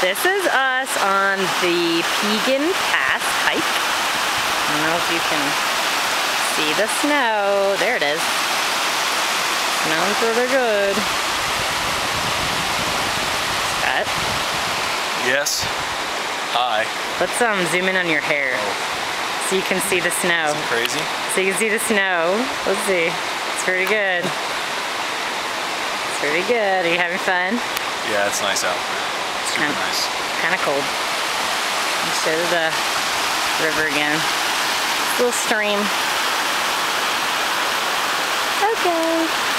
This is us on the Piegan Pass hike. I don't know if you can see the snow. There it is. Snowing pretty good. Scott, Yes. Hi. let's um zoom in on your hair so you can see the snow. Crazy? So you can see the snow. Let's see. It's pretty good. It's pretty good. Are you having fun? Yeah, it's nice out. Super Um, nice. Kind of cold. Instead of the river again. Little stream. Okay.